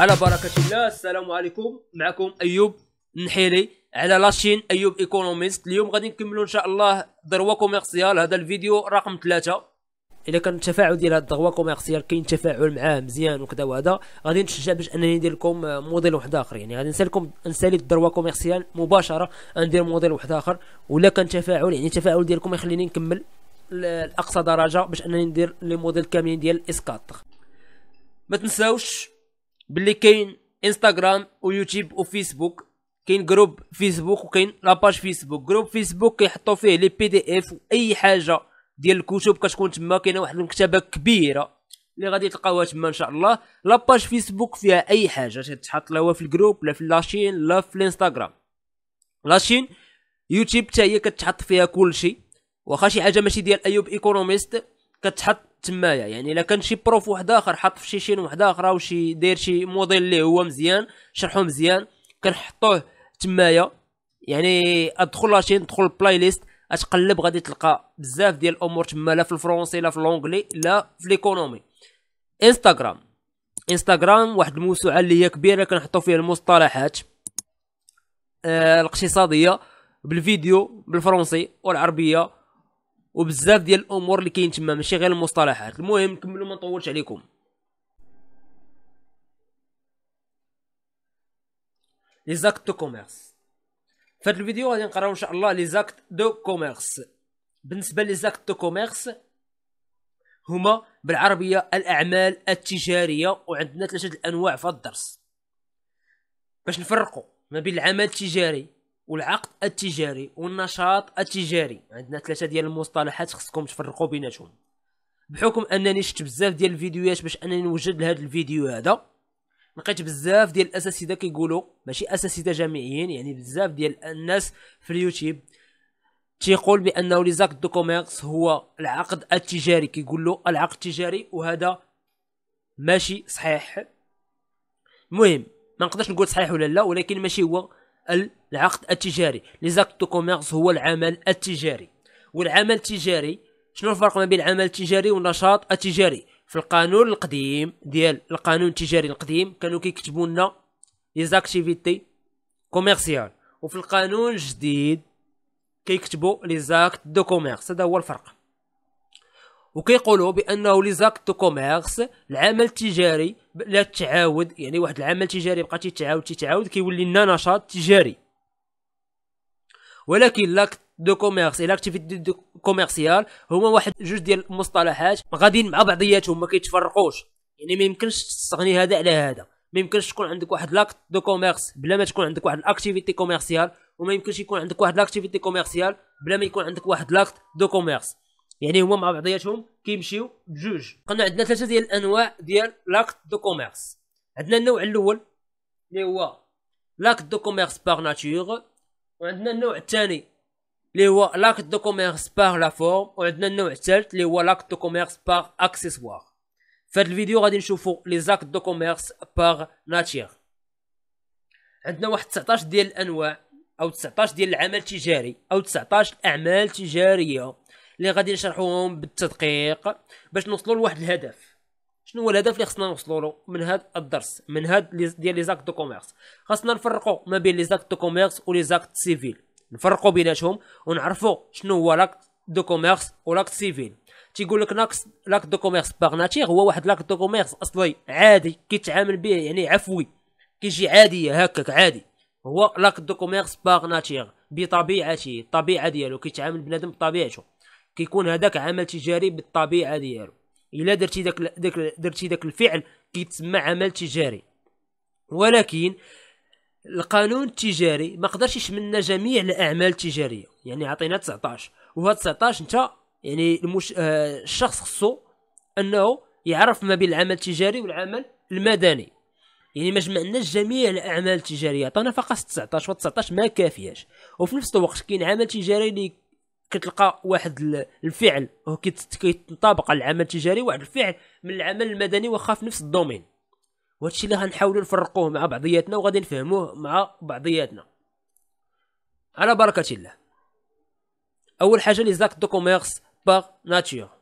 على بركة الله السلام عليكم. معكم أيوب النحيلي على la chaîne أيوب Economiste اليوم غادي نكملوا إن شاء الله droit commercial. هذا الفيديو رقم ثلاثة. الا كان التفاعل ديال هاد ال droit commercial كاين تفاعل معاه مزيان وكذا وهذا غادي نتشجع باش أنني ندير لكم module واحد آخر. يعني غادي نسالكم نسالي ال droit commercial مباشرة ندير module واحد آخر. ولا كان تفاعل يعني التفاعل ديالكم يخليني نكمل لأقصى درجة باش أنني ندير les modules كاملين ديال S4 ما تنساوش باللي كاين انستغرام ويوتيوب وفيسبوك كاين groupe فيسبوك وكاين la page فيسبوك groupe فيسبوك كيحطوا فيه les PDF واي حاجة ديال الكتب. كتكون تما كاينة واحد المكتبة كبيرة اللي غادي تلقاوها تما إن شاء الله. la page فيسبوك فيها أي حاجة. تتحط لا في ال groupe لا في la chaîne لا في الانستغرام la chaîne يوتيوب حتى هي كتحط فيها كل شيء. واخا شي حاجة ماشي ديال أيوب Economiste كتحط تمايا. يعني إلا كان شي prof واحد آخر حط في شي chaîne واحد أخرى وشي داير شي module اللي هو مزيان شرحو مزيان كنحطوه تمايا. يعني أدخل la chaîne دخل ال playlist أتقلب غادي تلقى بزاف ديال الأمور تما لا في le français لا في l'anglais لا في l'économie انستغرام انستغرام واحد الموسوعة اللي هي كبيرة كنحطو فيها المصطلحات آه الاقتصادية بالفيديو بالفرنسي والعربية وبزاف ديال الأمور اللي كاين تما ماشي غير المصطلحات. المهم نكملوا ما نطولش عليكم. les actes de commerce في هذا الفيديو غادي نقراو إن شاء الله les actes de commerce بالنسبة les actes de commerce هما بالعربية الأعمال التجارية وعندنا ثلاثة الأنواع في الدرس. باش نفرقوا ما بين العمل التجاري والعقد التجاري والنشاط التجاري. عندنا ثلاثة ديال المصطلحات خصكم تفرقوا بيناتهم بحكم أنني شفت بزاف ديال الفيديوهات باش أنني نوجد لهذا الفيديو هذا لقيت بزاف ديال الأساتذة كيقولوا ماشي أساتذة جامعيين يعني بزاف ديال الناس في اليوتيوب تيقول بأنه les actes de commerce هو العقد التجاري كيقول له العقد التجاري وهذا ماشي صحيح. المهم ما نقدرش نقول صحيح ولا لا ولكن ماشي هو العقد التجاري. لي زاك دو كوميرس هو العمل التجاري. والعمل التجاري شنو الفرق ما بين العمل التجاري والنشاط التجاري؟ في القانون القديم ديال القانون التجاري القديم كانوا كيكتبوا لنا les activités commerciales وفي القانون الجديد كيكتبوا les actes de commerce هذا هو الفرق. وكيقولوا بأنه les actes commerce العمل التجاري لا تعاود يعني واحد العمل تجاري بقى تيتعاود تيتعاود كيولي لنا نشاط تجاري. ولكن l'acte de commerce et l'activité de commercial هما واحد جوج ديال المصطلحات غاديين مع بعضياتهم ما كيتفرقوش. يعني ما يمكنش تستغني هذا على هذا. ما يمكنش تكون عندك واحد l'acte de commerce بلا ما تكون عندك واحد l'activité commerciale وما يمكنش يكون عندك واحد l'activité commerciale بلا ما يكون عندك واحد l'acte de commerce يعني هما مع بعضياتهم كيمشيو بجوج. قلنا عندنا ثلاثة ديال الأنواع ديال l'acte de commerce عندنا النوع الأول اللي هو l'acte de commerce par nature وعندنا النوع الثاني اللي هو l'acte de commerce par la forme وعندنا النوع الثالث اللي هو l'acte de commerce par accessoire في هذا الفيديو غادي نشوفوا les actes de commerce par nature عندنا واحد 19 ديال الأنواع أو 19 ديال العمل التجاري أو 19 اعمال تجاريه اللي غادي نشرحوهم بالتدقيق باش نوصلوا لواحد الهدف. شنو هو الهدف اللي خصنا نوصلوا له من هذا الدرس من هذا ديال les actes de commerce خاصنا نفرقوا ما بين les actes de commerce و les actes civils نفرقوا بيناتهم ونعرفوا شنو هو l'acte de commerce و l'acte civil تيقول لك l'acte l'acte de commerce par nature هو واحد l'acte de commerce اصلي عادي كيتعامل به يعني عفوي كيجي عاديه هكاك عادي. هو l'acte de commerce par nature بطبيعته الطبيعة ديالو كيتعامل بنادم بطبيعته. كيكون هذاك عمل تجاري بالطبيعة ديالو. إلا درتي داك داك درتي داك الفعل كيتسمى عمل تجاري. ولكن القانون التجاري ما قدرش يشملنا جميع الأعمال التجارية. يعني عطينا 19 وهاد 19 انت يعني المش... آه الشخص خصو أنه يعرف ما بين العمل التجاري والعمل المدني. يعني ما جمعناش جميع الأعمال التجارية. عطانا فقط 19 و 19 ما كافياش. وفي نفس الوقت كاين عمل تجاري اللي كتلقى واحد الفعل كيتطابق على العمل التجاري واحد الفعل من العمل المدني واخا في نفس الدومين. وهادشي اللي غنحاولوا نفرقوه مع بعضياتنا وغادي نفهموه مع بعضياتنا. على بركة الله. أول حاجة les actes de commerce par nature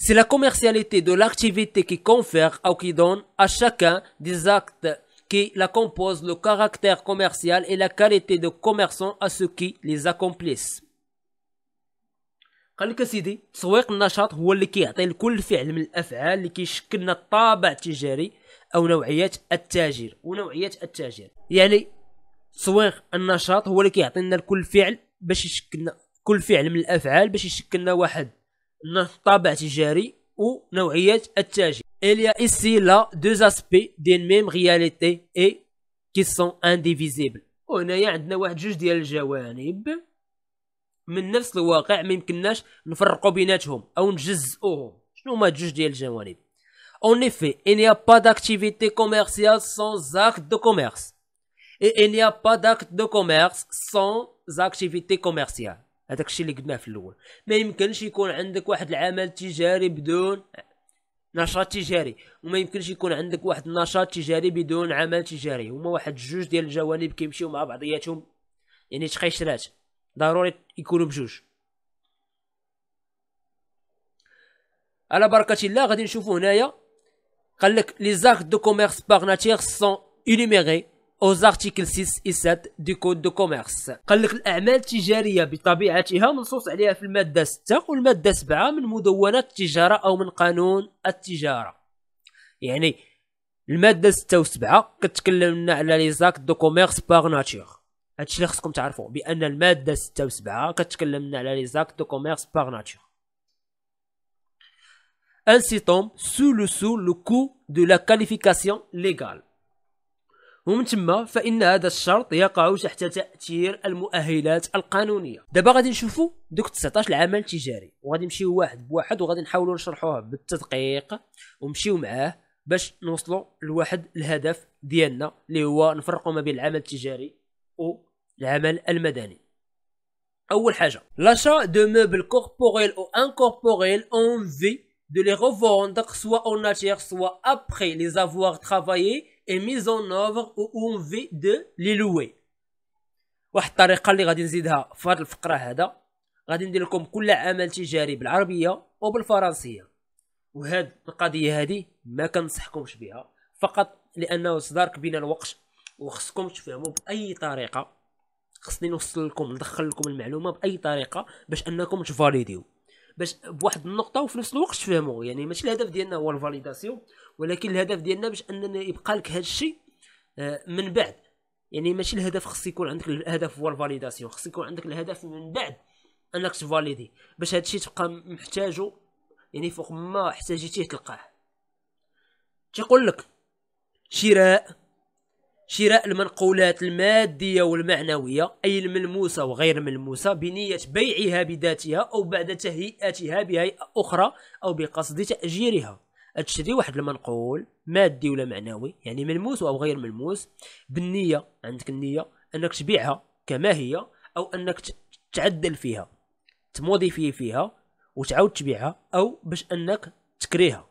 C'est la commercialité de l'activité qui confère ou qui donne à chacun des actes qui la composent le caractère commercial et la qualité de commerçant à ceux qui les accomplissent. قال لك سيدي تسويق النشاط هو اللي كيعطي لكل فعل من الافعال اللي كيشكل لنا الطابع التجاري أو نوعيه التاجر ونوعيه التاجر يعني تسويق النشاط هو اللي كيعطي لنا لكل فعل باش يشكلنا كل فعل من الافعال باش يشكلنا واحد طابع تجاري ونوعيه التاجر Il y a ici là deux aspects d'une même réalité et qui sont indivisibles. وهنايا عندنا واحد جوج ديال الجوانب من نفس الواقع ما يمكنناش نفرقوا بيناتهم أو نجزئوهم شنو هما جوج ديال الجوانب il n'y a pas d'activité commerciale sans acte de commerce. Et il n'y a pas d'acte de commerce sans activité commerciale. هذاك الشيء اللي قلناه في الأول ما يمكنش يكون عندك واحد العمل تجاري بدون نشاط تجاري. وما يمكنش يكون عندك واحد النشاط تجاري بدون عمل تجاري. هما واحد جوج ديال الجوانب كيمشيو مع بعضياتهم. يعني تقيشرات ضروري يكونوا بجوج. على بركة الله غادي نشوفوا هنايا. قال لك les actes de commerce par nature sont énumérés aux articles 6 et 7 du code de commerce. قال لك الاعمال التجاريه بطبيعتها منصوص عليها في الماده 6 والماده 7 من مدونه التجاره أو من قانون التجاره يعني الماده 6 و7 كتكلم لنا على les actes de commerce par nature هادشي اللي خصكم تعرفوا بان الماده 6 و7 كتكلم لنا على les actes de commerce par nature Ainsi tombe sous le sous le coup de la qualification légale. ومن ثم فإن هذا الشرط يقع تحت تأثير المؤهلات القانونية. دابا غادي نشوفوا دوك 19 العمل التجاري. وغادي نمشيو واحد بواحد وغادي نحاولوا نشرحوه بالتدقيق ونمشيو معاه باش نوصلوا لواحد الهدف ديالنا اللي هو نفرقوا ما بين العمل التجاري والعمل المدني. أول حاجة l'achat de meubles corporels ou incorporels en vue de les revendre soit en nature soit après les avoir travaillés et mise en œuvre ou en vue de les louer واحد الطريقة اللي غادي نزيدها في هذه الفقرة هذا غادي ندير لكم كل عمل تجاري بالعربية وبالفرنسية. وهاد القضية هذه ما كنصحكمش بها فقط لأنه صدارك بين الوقت وخصكم تفهموا بأي طريقة. خصني نوصل لكم ندخل لكم المعلومة بأي طريقة باش أنكم تvalidيو. باش بواحد النقطة وفي نفس الوقت تفهموا يعني ماشي الهدف ديالنا هو ال validation ولكن الهدف ديالنا باش أننا يبقى لك هذا الشيء آه، من بعد. يعني ماشي الهدف خص يكون عندك الهدف هو ال validation خص يكون عندك الهدف من بعد أنك تvalidي باش هذا الشيء تبقى محتاجه يعني فوق ما احتاجيتيه تلقاه. تيقول لك شراء شراء المنقولات المادية والمعنوية أي الملموسة وغير ملموسة بنية بيعها بذاتها أو بعد تهيئتها بهيئة أخرى أو بقصد تأجيرها. تشري واحد المنقول مادي ولا معنوي يعني ملموس أو غير ملموس بالنية عندك النية أنك تبيعها كما هي أو أنك تعدل فيها تموديفي فيها وتعاود تبيعها أو باش أنك تكريها.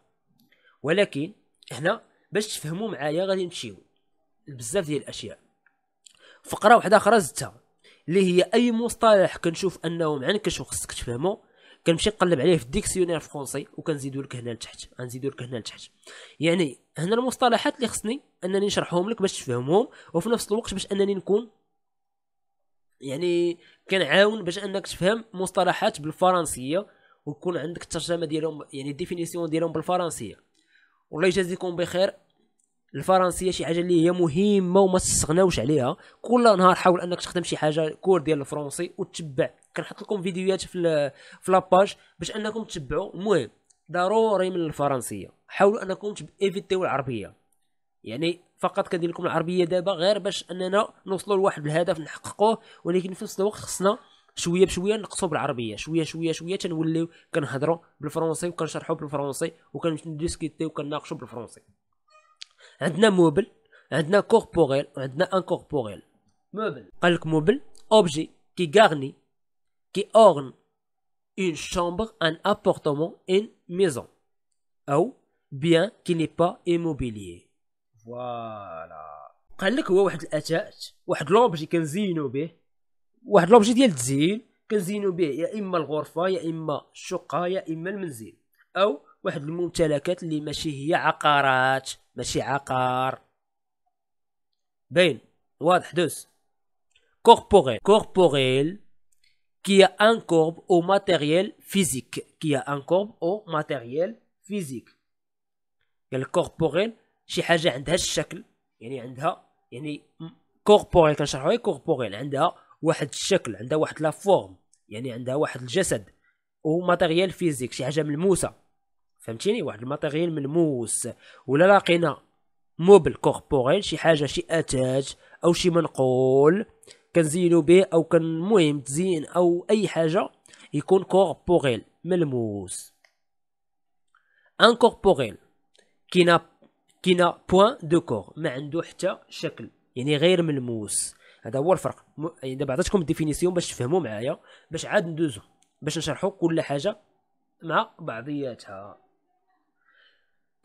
ولكن هنا باش تفهموا معايا غادي نمشيو. بزاف ديال الأشياء. فقرة واحدة أخرى زدتها اللي هي أي مصطلح كنشوف أنه معنكش وخصك تفهمو كنمشي نقلب عليه في ال dictionnaire français وكنزيدو لك هنا لتحت غنزيدو لك هنا لتحت. يعني هنا المصطلحات اللي خصني أنني نشرحهم لك باش تفهمهم وفي نفس الوقت باش أنني نكون يعني كنعاون باش أنك تفهم مصطلحات بالفرنسية ويكون عندك الترجمة ديالهم يعني ال définition ديالهم بالفرنسية. والله يجازيكم بخير الفرنسية شي حاجة اللي هي مهمة وما تستغناوش عليها. كل نهار حاول أنك تخدم شي حاجة cours ديال الفرنسي وتتبع. كنحط لكم فيديوهات في في la page باش أنكم تتبعوا. المهم ضروري من الفرنسية. حاولوا أنكم éviteيو العربية. يعني فقط كندير لكم العربية دابا غير باش أننا نوصلوا لواحد الهدف نحققوه ولكن في نفس الوقت خصنا شوية بشوية نقصوا بالعربية. شوية شوية شوية تنوليو كنهضروا بالفرنسي وكنشرحوا بالفرنسي وكن discuterيو وكناقشوا بالفرنسي. عندنا meuble عندنا corporel وعندنا incorporel meuble. قال لك meuble objet qui garnit qui orne une chambre un appartement une maison أو bien qui n'est pas immobilier voilà قال لك هو واحد ال attache واحد l'objet كنزينو به. واحد l'objet ديال التزيين كنزينو به يا إما الغرفة يا إما الشقة يا إما المنزل. أو واحد الممتلكات اللي ماشي هي عقارات ماشي عقار. باين واضح دوز corporel. Corporel qui a un corps ou matériel physique. Qui a un corps ou قال corporel شي حاجة عندها الشكل. يعني عندها يعني corporel كنشرحوا غير corporel عندها واحد الشكل عندها واحد la forme يعني عندها واحد الجسد. و matériel physique شي حاجة ملموسة. فهمتيني؟ واحد ال matériel ملموس ولا لاقينا meuble corporel شي حاجة شي أتاج أو شي منقول كنزينو به أو كان المهم تزين أو أي حاجة يكون corporel ملموس incorporel qui n'a qui n'a point de corps ما عنده حتى شكل يعني غير ملموس هذا هو الفرق يعني دابا عطيتكم ال définition باش تفهموا معايا باش عاد ندوزو باش نشرحوا كل حاجة مع بعضياتها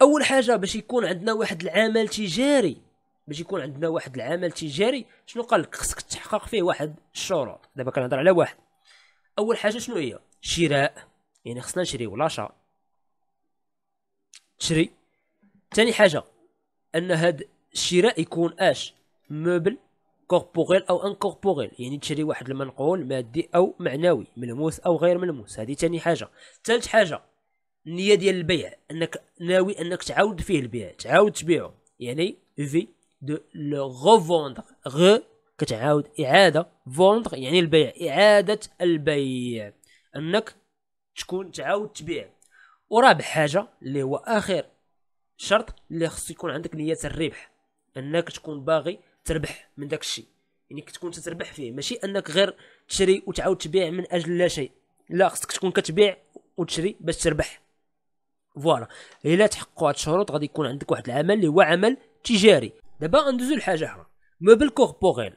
أول حاجة باش يكون عندنا واحد العمل تجاري. باش يكون عندنا واحد العمل تجاري شنو قال لك؟ خصك تحقق فيه واحد الشروط دابا كنهضر على واحد. أول حاجة شنو هي؟ شراء. يعني خصنا نشريو l'achat تشري. ثاني حاجة أن هاد الشراء يكون اش؟ meuble corporel ou incorporel يعني تشري واحد المنقول مادي أو معنوي ملموس أو غير ملموس. هذه ثاني حاجة. ثالث حاجة النية ديال البيع أنك ناوي أنك تعاود فيه البيع تعاود تبيعه يعني en vue de le revendre غ كتعاود إعادة vendre يعني البيع إعادة البيع. أنك تكون تعاود تبيع. ورابع حاجة اللي هو آخر شرط اللي خص يكون عندك نية الربح. أنك تكون باغي تربح من داك الشيء. يعني تكون تتربح فيه. ماشي أنك غير تشري وتعاود تبيع من أجل لا شيء. لا خصك تكون كتبيع وتشري باش تربح. voilà. إلا تحققوا هاد الشروط غادي يكون عندك واحد العمل اللي هو عمل تجاري. دابا ندوزو لحاجة أخرى. meuble corporel.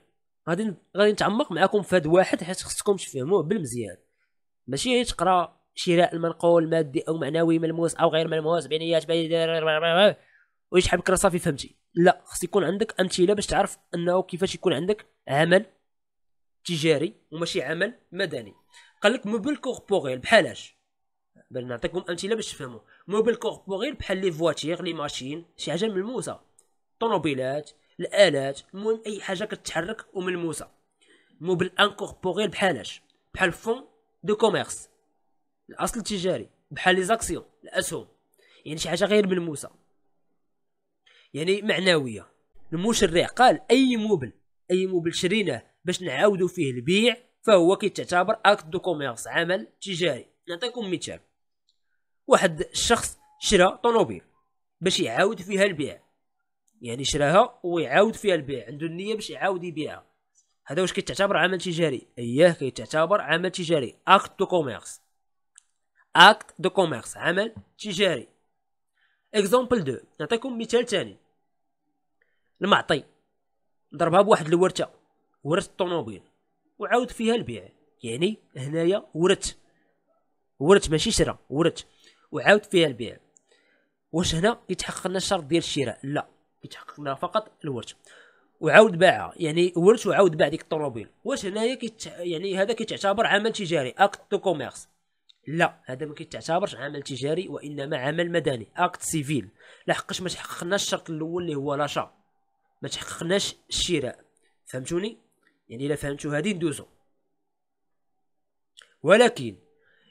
غادي غادي نتعمق معكم في هاد واحد حيت خصكم تفهموه بالمزيان. ماشي تقرا شراء المنقول مادي أو معنوي ملموس أو غير ملموس بنية ويشحال بك صافي فهمتي. لا خص يكون عندك أمثلة باش تعرف أنه كيفاش يكون عندك عمل تجاري وماشي عمل مدني. قال لك meuble corporel بحالاش بل نعطيكم أمثلة باش تفهموا meuble corporel بحال les voitures les machines شي حاجة ملموسة. طوموبيلات الآلات المهم أي حاجة كتحرك وملموسة. meuble incorporel بحالاش بحال fonds de commerce. الأصل التجاري. بحال لي les actions الأسهم. يعني شي حاجة غير ملموسة. يعني معنوية. المشرع قال أي meuble أي meuble شريناه باش نعاودوا فيه البيع فهو كيتعتبر acte de commerce عمل تجاري. نعطيكم مثال. واحد الشخص شرى طوموبيل باش يعاود فيها البيع. يعني شراها ويعاود فيها البيع. عنده النية باش يعاود يبيعها. هذا واش كيتعتبر عمل تجاري؟ إياه كيتعتبر عمل تجاري. acte de commerce acte de commerce عمل تجاري. exemple deux نعطيكم مثال ثاني المعطي. ضربها بواحد الورثة. ورث الطوموبيل. وعاود فيها البيع. يعني هنايا ورث. ورث ماشي شرا ورث. وعاود فيها البيع. واش هنا؟ يتحقق لنا الشرط ديال الشراء. لا يتحقق لنا فقط الورث وعاود باعها يعني ورث وعاود باع ديك الطوموبيل. واش هنايا كيت يعني هذا كيتعتبر عمل تجاري. acte de commerce لا هذا ما كيتعتبرش عمل تجاري وإنما عمل مدني. acte civil لحقاش ما تحققناش الشرط الأول اللي هو l'achat ما تحققناش الشراء. فهمتوني؟ يعني إلا فهمتوا هذه ندوزو. ولكن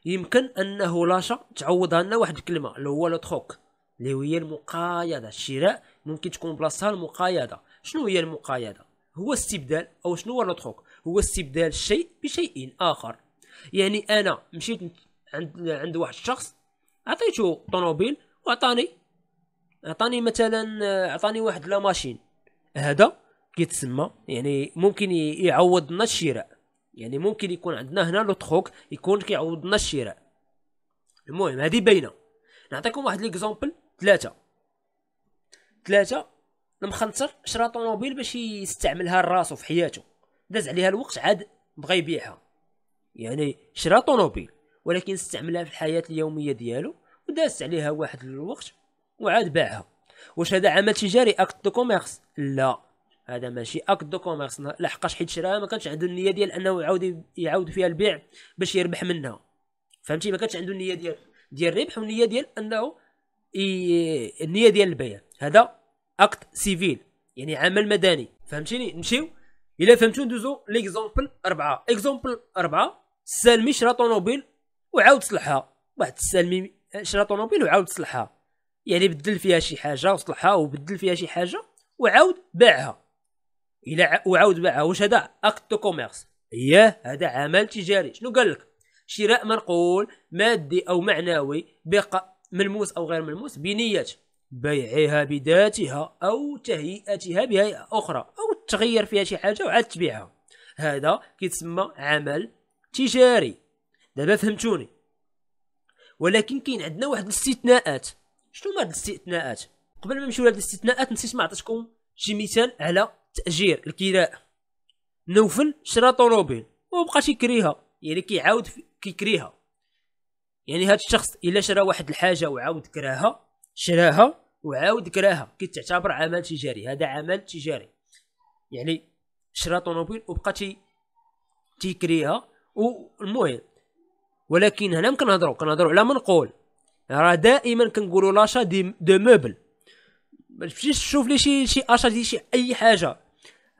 يمكن أنه لاشا تعوضها لنا واحد الكلمة اللي هو لوتروك اللي هي المقايضة. الشراء ممكن تكون بلاصتها المقايضة. شنو هي المقايضة؟ هو استبدال أو شنو هو لوتروك هو استبدال الشيء بشيء آخر. يعني أنا مشيت عند عند واحد الشخص عطيته طوموبيل وعطاني عطاني مثلا عطاني واحد la machine. هذا كيتسمى يعني ممكن يعوض لنا الشراء. يعني ممكن يكون عندنا هنا le troc يكون كيعوض لنا الشراء. المهم هذه باينة. نعطيكم واحد l'exemple ثلاثة. ثلاثة. المخنصر شرا طوموبيل باش يستعملها لراسو في حياته. داز عليها الوقت عاد بغى يبيعها. يعني شرا طوموبيل ولكن استعملها في الحياة اليومية ديالو وداز عليها واحد الوقت وعاد باعها. واش هذا عمل تجاري؟ acte de commerce لا. هذا ماشي. acte de commerce لحقاش حيت شراها ما كانش عنده النية ديال أنه يعاود يعاود فيها البيع باش يربح منها. فهمتي؟ ما كانش عنده النية ديال ديال الربح والنية ديال أنه ي... النية ديال البيع. هذا acte civil يعني عمل مدني. فهمتيني؟ نمشيو. إلا فهمتو ندوزو l'exemple أربعة. exemple أربعة سالمي شرا طوموبيل وعاود صلحها. واحد سالمي شرا طوموبيل وعاود صلحها. يعني بدل فيها شي حاجة وصلحها وبدل فيها شي حاجة وعاود باعها. إلى وعاود باعها واش هذا؟ acte de commerce اياه هذا عمل تجاري. شنو قال لك؟ شراء منقول مادي أو معنوي بق ملموس أو غير ملموس بنية. بيعها بذاتها أو تهيئتها بهيئة أخرى أو تغير فيها شي حاجة وعاد تبيعها. هذا كيتسمى عمل تجاري. دابا فهمتوني؟ ولكن كاين عندنا واحد الاستثناءات. شنو هما هاد الاستثناءات؟ قبل ما نمشيو لهاد الاستثناءات نسيت ما عطيتكم شي مثال على تأجير الكراء نوفل شرا طوموبيل وبقى تيكريها يعني كيعاود كيكريها. يعني هاد الشخص إلا شرا واحد الحاجة وعاود كراها شراها وعاود كراها كتعتبر عمل تجاري. هذا عمل تجاري. يعني شرا طوموبيل وبقى تي تيكريها. والمهم ولكن هنا كنهضروا كنهضروا على منقول. راه دائما كنقولوا l'achat des de meubles ما تمشيش تشوف لي شي شي achat ديال شي أي حاجة.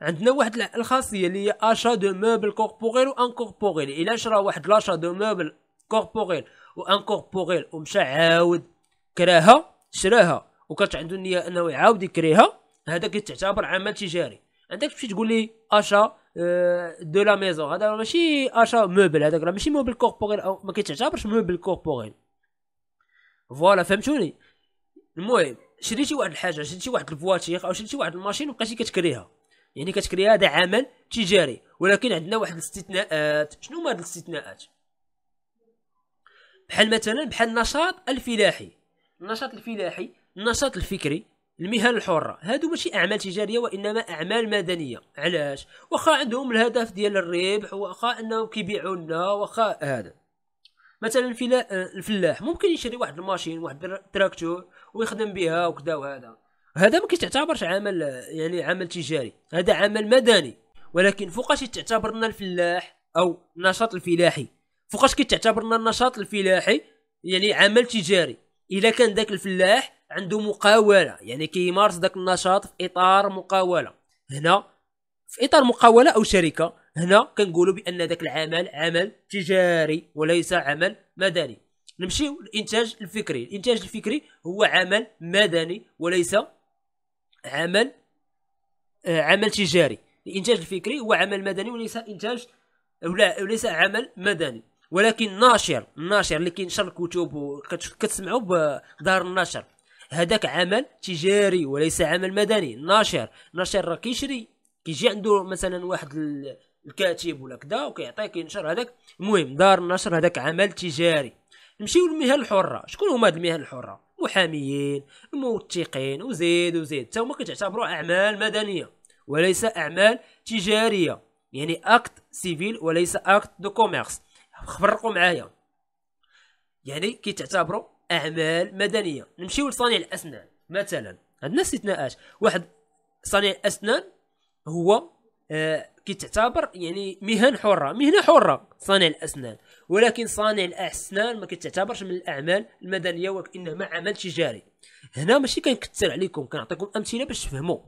عندنا واحد الخاصية اللي هي achat de meuble corporel ou incorporel إلا شرا واحد l'achat de meuble corporel ou incorporel ومشى عاود كراها شراها. وكانت عنده النية أنه يعاود يكريها. هذا كيتعتبر عمل تجاري. عندك تمشي تقول لي achat de la maison هذا ماشي achat meuble هذاك راه ماشي meuble corporel أو ما كيتعتبرش meuble corporel voilà فهمتوني؟ المهم شريتي واحد الحاجة شريتي واحد ال voiture أو شريتي واحد ال machine وبقيتي كتكريها. يعني كتكريها هذا عمل تجاري ولكن عندنا واحد الاستثناءات. شنو هما هاد الاستثناءات؟ بحال مثلا بحال النشاط الفلاحي. النشاط الفلاحي النشاط الفكري المهن الحرة. هادو ماشي أعمال تجارية وإنما أعمال مدنية. علاش؟ واخا عندهم الهدف ديال الربح واخا أنهم كيبيعوا لنا واخا هذا. مثلا الفلاح. ممكن يشري واحد ال machine واحد التراكتور ويخدم بها وكذا وهذا. هذا ما كيتعتبرش عمل يعني عمل تجاري. هذا عمل مدني. ولكن فوقاش تعتبرنا الفلاح أو النشاط الفلاحي؟ فوقاش كيتعتبرنا النشاط الفلاحي يعني عمل تجاري. اذا كان ذاك الفلاح عنده مقاولة يعني كيمارس ذاك النشاط في إطار مقاولة. هنا في إطار مقاولة أو شركة هنا كنقولوا بأن ذاك العمل عمل تجاري وليس عمل مدني. نمشيو للانتاج الفكري. الإنتاج الفكري هو عمل مدني وليس عمل آه عمل تجاري. الإنتاج الفكري هو عمل مدني وليس إنتاج ولا وليس عمل مدني. ولكن ناشر الناشر اللي كينشر الكتب وكتسمعوا بدار النشر. هذاك عمل تجاري وليس عمل مدني. الناشر الناشر راه كيشري. كيجي عنده مثلا واحد الكاتب ولا كذا وكيعطيه كينشر هذاك. المهم دار النشر هذاك عمل تجاري. نمشيو للمهن الحرة. شكون هما هاد المهن الحرة؟ محاميين الموثقين وزيد وزيد. حتى هما كتعتبروا أعمال مدنية وليس أعمال تجارية. يعني acte civil وليس acte de commerce. فرقوا معايا. يعني كيتعتبروا أعمال مدنية. نمشيو لصانع الأسنان. مثلا عندنا استثناءات. واحد صانع الأسنان هو آه كتعتبر يعني مهن حرة مهنة حرة صانع الأسنان. ولكن صانع الأسنان ما كتعتبرش من الأعمال المدنية وإنما عمل تجاري. هنا ماشي كنكثر عليكم كنعطيكم أمثلة باش تفهموا.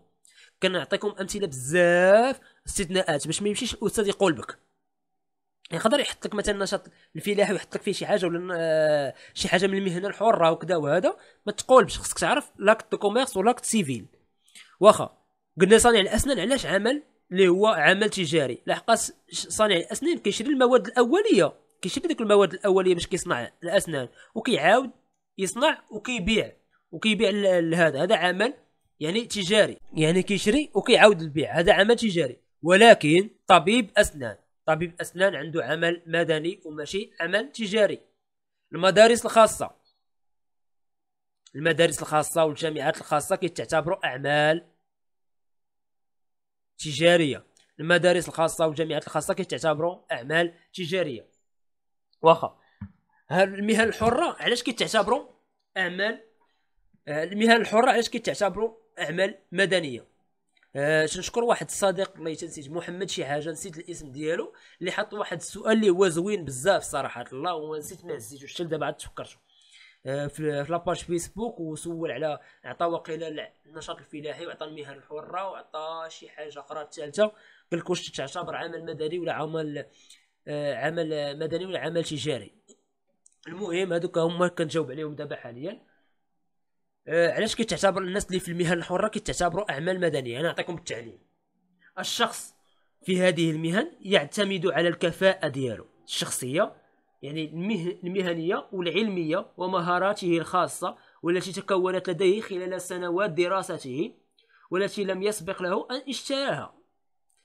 كنعطيكم أمثلة بزاف استثناءات باش ما يمشيش الأستاذ يقول بك. يقدر يحط لك مثلا نشاط الفلاحي ويحط لك فيه شي حاجة ولا شي حاجة من المهنة الحرة وكذا وهذا ما تقولش خصك تعرف l'acte de commerce و l'acte civil واخا قلنا صانع الأسنان علاش عمل اللي هو عمل تجاري. لحقاش صانع الأسنان كيشري المواد الأولية. كيشري ديك المواد الأولية باش كيصنع الأسنان. وكيعاود يصنع وكيبيع. وكيبيع لهذا هذا. عمل يعني تجاري. يعني كيشري وكيعاود البيع. هذا عمل تجاري. ولكن طبيب أسنان. طبيب أسنان عنده عمل مدني وماشي عمل تجاري. المدارس الخاصة. المدارس الخاصة والجامعات الخاصة كتعتبروا أعمال تجارية. المدارس الخاصة والجامعات الخاصة كتعتبروا أعمال تجارية. واخا هاد المهن الحرة علاش كتعتبروا أعمال؟ آه، المهن الحرة علاش كتعتبروا أعمال مدنية؟ آه نشكر واحد الصديق الله نسيت محمد شي حاجة نسيت الاسم ديالو اللي حط واحد السؤال اللي هو زوين بزاف صراحة. الله ونسيت ما هزيتو حتى دابا عاد تفكرت آه، في في لاباج فيسبوك وسول على عطى وقيله النشاط الفلاحي وعطى المهن الحرة وعطى شي حاجة أخرى ثالثه قال لك واش تعتبر عمل مدني ولا عمل آه، عمل مدني ولا عمل تجاري. المهم هذوك هما كنجاوب عليهم دابا حاليا. آه، علاش كتعتبر الناس اللي في المهن الحرة كتعتبروا أعمال مدنية؟ أنا نعطيكم التعليم الشخص في هذه المهن يعتمد على الكفاءة ديالو. الشخصية يعني المهنية والعلمية ومهاراته الخاصة والتي تكونت لديه خلال سنوات دراسته والتي لم يسبق له أن اشتراها.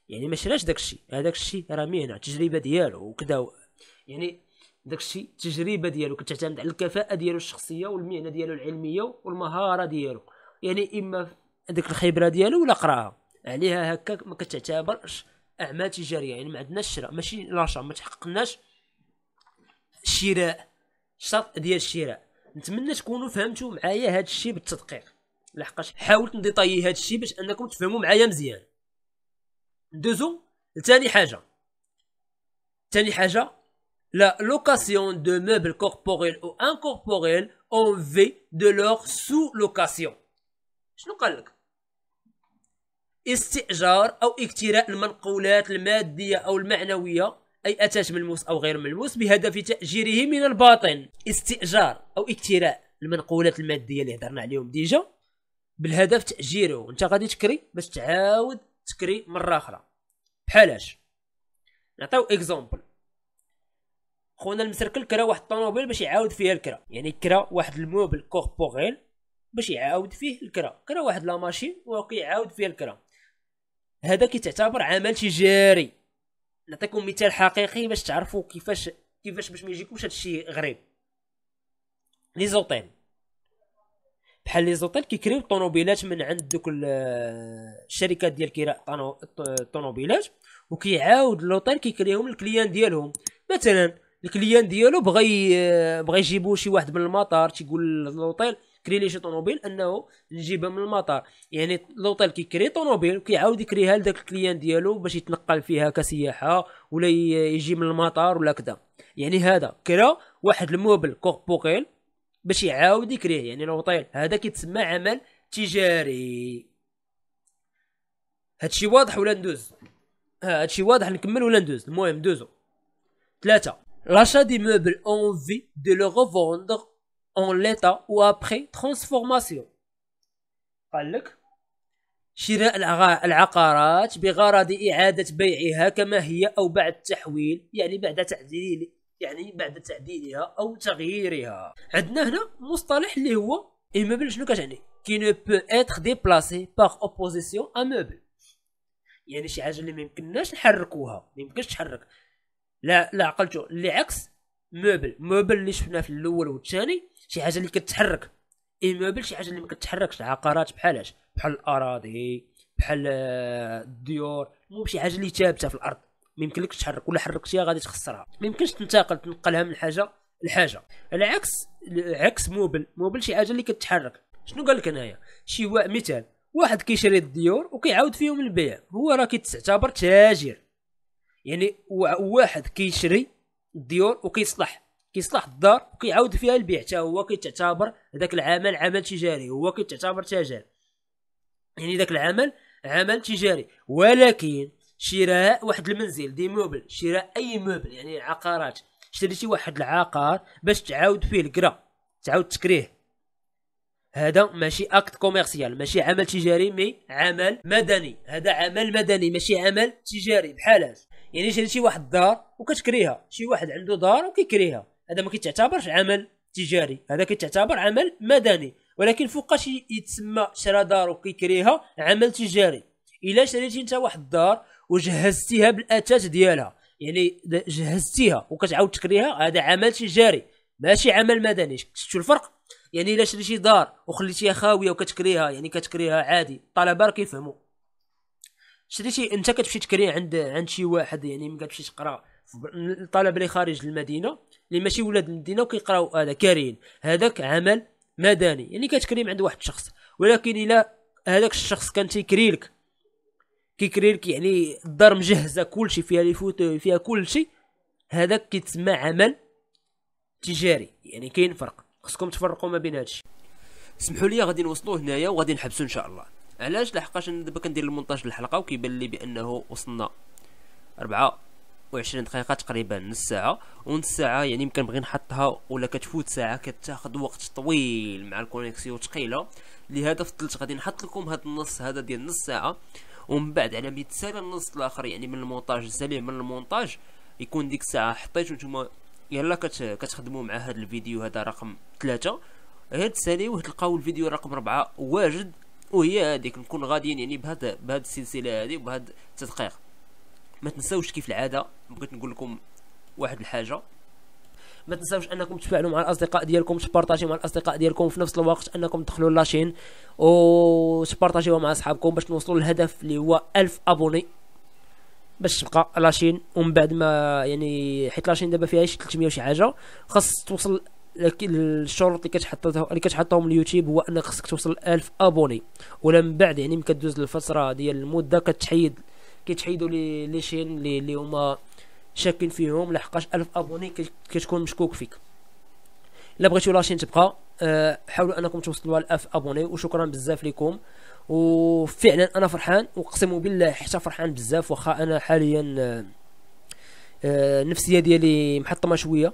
يعني ما شراش داكشي هذاك الشيء راه مهنة تجربه ديالو وكذا يعني داكشي التجربة ديالو كتعتمد على الكفاءة ديالو الشخصية والمهنة ديالو العلمية والمهارة ديالو. يعني إما ديك الخبرة ديالو ولا قراها. عليها هكا ما كتعتبرش أعمال تجارية. يعني ما عندناش شراء. ماشي لاشا ما تحققناش الشراء الشرط ديال الشراء. نتمنى تكونوا فهمتوا معايا هذا الشيء بالتدقيق. لحقاش حاولت نديطاي هذا الشيء باش أنكم تفهموا معايا مزيان. دوزو لثاني حاجة. ثاني حاجة la location de meubles corporels ou incorporels en vue de leur sous-location. شنو قال لك؟ استئجار أو اكتراء المنقولات المادية أو المعنوية أي أتاش ملموس أو غير ملموس بهدف تأجيره من الباطن. استئجار أو اكتراء المنقولات المادية اللي هضرنا عليهم déjà. بالهدف تأجيره. انت غادي تكري باش تعاود تكري مرة أخرى. بحالاش نعطيو exemple. خونا المسركل كرا واحد الطوموبيل باش يعاود فيها الكرا. يعني كرا واحد ال meuble corporel باش يعاود فيه الكرا. كرا واحد la machine وكيعاود فيها الكرا. هذا كيتعتبر عمل تجاري. نعطيكم مثال حقيقي باش تعرفوا كيفاش كيفاش باش ما يجيكمش هادشي غريب. les hôtels بحال les hôtels كيكريو الطوموبيلات من عند دوك الشركات ديال كراء الطوموبيلات وكيعاود l'hôtel كيكريهم لل clients ديالهم. مثلا ال client ديالو بغى بغى يجيبو شي واحد من المطار تيقول للوطيل كري لي شي طوموبيل انه نجيبها من المطار. يعني لوطيل كيكري طوموبيل وكيعاود يكريها لذاك ال client ديالو باش يتنقل فيها كسياحة ولا يجي من المطار ولا كذا يعني هذا كرا واحد ال meuble corporel باش يعاود يكريه. يعني لوطيل هذا كيتسمى عمل تجاري. هادشي واضح ولا ندوز؟ هادشي واضح نكمل ولا ندوز؟ المهم دوزو. ثلاثة. L'achat des immeubles en vue de le revendre en l'état ou après transformation. قال لك شراء العقارات بغرض إعادة بيعها كما هي أو بعد التحويل يعني بعد تعديل يعني بعد تعديلها أو تغييرها. عندنا هنا مصطلح اللي هو immeuble شنو كتعني؟ كي ne peut être déplacé par opposition à meuble. يعني شي حاجة اللي ما يمكنناش نحركوها ما يمكنش تحرك. لا لا عقلتو اللي عكس meuble meuble اللي شفناه في الأول والثاني شي حاجة اللي كتحرك. immeuble شي حاجة اللي ما كتحركش. عقارات بحالاش بحال الأراضي بحال آه، الديور. مو شي حاجة اللي ثابتة في الأرض. ما يمكنلكش تحرك. ولا حركتيها غادي تخسرها. ما يمكنش تنتقل تنقلها من حاجة لحاجة. العكس عكس meuble meuble شي حاجة اللي كتحرك. شنو قال لك هنايا شي مثال. واحد كيشري الديور وكيعاود فيهم البيع. هو راه كيتعتبر تاجر. يعني واحد كيشري الديور وكيصلح كيصلح الدار وكيعاود فيها البيع حتى هو كيتعتبر هذاك العمل عمل تجاري هو كيتعتبر تاجر. يعني ذاك العمل عمل تجاري ولكن شراء واحد المنزل d'immeuble شراء immeuble يعني عقارات. شريتي واحد العقار باش تعاود فيه الكرا تعاود تكريه. هذا ماشي acte commercial ماشي عمل تجاري mais عمل مدني. هذا عمل مدني ماشي عمل تجاري بحال يعني شريتي واحد الدار وكتكريها. شي واحد عنده دار وكيكريها. هذا ما كيتعتبرش عمل تجاري. هذا كيتعتبر عمل مدني. ولكن فوقاش يتسمى شرا دار وكيكريها عمل تجاري. إلا شريتي انت واحد الدار وجهزتيها بالاثاث ديالها. يعني جهزتيها وكتعاود تكريها هذا عمل تجاري. ماشي عمل مدني. شفتوا الفرق؟ يعني إلا شريتي دار وخليتيها خاوية وكتكريها يعني كتكريها عادي. الطلبة راه كيفهموا شريتي انت كتمشي تكري عند عند شي واحد يعني ما كتمشي تقرا. الطلبه اللي خارج المدينة اللي ماشي ولاد المدينة وكيقراو هذا كارين هذاك عمل مدني يعني كتكري عند واحد الشخص. ولكن إلا هذاك الشخص كان تيكري لك كيكري لك يعني الدار مجهزة كلشي فيها les fauteuils فيها كلشي. هذاك كيتسمى عمل تجاري يعني كاين فرق. خصكم تفرقوا ما بين هادشي. سمحوا لي غادي نوصلوا هنايا وغادي نحبسوا إن شاء الله. علاش لحقاش أنا دابا كندير المونتاج الحلقة وكيبان لي بأنه وصلنا أربعة وعشرين دقيقة تقريبا نص ساعة. ونص ساعة يعني يمكن بغي نحطها ولا كتفوت ساعة كتاخد وقت طويل مع ال connexion ثقيلة لهذا فضلت غادي نحط لكم هذا النص هذا ديال نص ساعة. ومن بعد على سالي النص الآخر يعني من المونتاج ساليه من المونتاج يكون ديك الساعة حطيتو نتوما يلا كت... كتخدموا مع هذا الفيديو هذا رقم ثلاثة. غير تساليوه تلقاو الفيديو رقم أربعة واجد. وهي هذيك نكون غاديين يعني بهذا بهذه السلسلة هذه وبهذا التدقيق. ما تنساوش كيف العادة بغيت نقول لكم واحد الحاجة. ما تنساوش أنكم تفاعلوا مع الأصدقاء ديالكم تبارطاجيو مع الأصدقاء ديالكم في نفس الوقت أنكم تدخلوا لاشين وتبارطاجيوها مع أصحابكم باش نوصلوا للهدف اللي هو 1000 أبوني باش تبقى la chaîne. ومن بعد ما يعني حيت la chaîne دابا فيها شي 300 وشي حاجة خاص توصل الشروط اللي كتحطها اللي كتحطهم اليوتيوب هو أنك خصك توصل 1000 abonnés. ولا من بعد يعني ملي كدوز الفترة ديال المده كتحيد كيتحيدوا les les chaînes اللي اللي هما شاكين فيهم لحقاش 1000 abonnés كتكون مشكوك فيك. إلا بغيتو la chaîne تبقى أه حاولوا أنكم توصلوا ل 1000 abonnés وشكرا بزاف لكم وفعلا أنا فرحان وأقسم بالله حتى فرحان بزاف واخا أنا حاليا النفسيه ديالي محطمة شوية.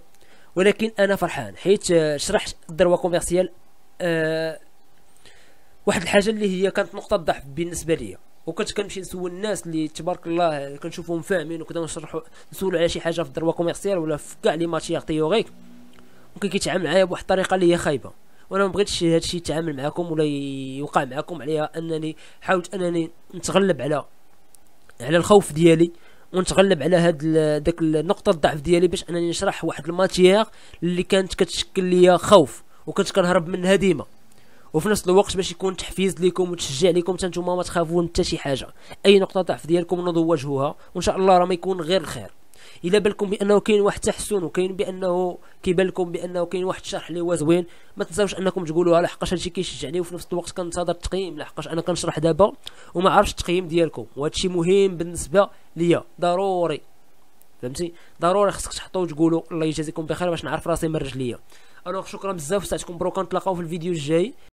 ولكن أنا فرحان. حيت شرحت ال droit commercial أه واحد الحاجة اللي هي كانت نقطة ضعف بالنسبة ليا. وكنت كنمشي نسول الناس اللي تبارك الله كنشوفهم فاهمين وكذا نشرحوا نسولوا على شي حاجة في ال droit commercial ولا في كاع les matières théoriques ممكن كيتعامل معايا بواحد الطريقة اللي هي خايبة. وأنا ما بغيتش هذا الشيء يتعامل معكم ولا يوقع معكم عليها انني حاولت أنني نتغلب على على الخوف ديالي. ونتغلب على هاد داك النقطه الضعف ديالي باش أنني نشرح واحد ال matière اللي كانت كتشكل ليا خوف وكنت كنهرب منها ديما وفي نفس الوقت باش يكون تحفيز لكم وتشجيع لكم حتى نتوما ما تخافوا حتى شي حاجة. أي نقطة ضعف ديالكم نوضوا واجهوها وإن شاء الله راه ما يكون غير الخير. إلا بالكم بأنه كاين واحد التحسن وكاين بانه كيبان لكم بأنه كاين واحد الشرح اللي هو زوين. ما تنساوش أنكم تقولوها لحقاش هادشي كيشجعني وفي نفس الوقت كنتظر التقييم لحقاش أنا كنشرح دابا وما عرفتش التقييم ديالكم. وهادشي مهم بالنسبة ليا. ضروري. فهمتي؟ ضروري خصك تحطوا وتقولوا الله يجازيكم بخير باش نعرف راسي من رجليا ألوغ شكرا بزاف ساعتكم بروكا نتلاقاو في الفيديو الجاي.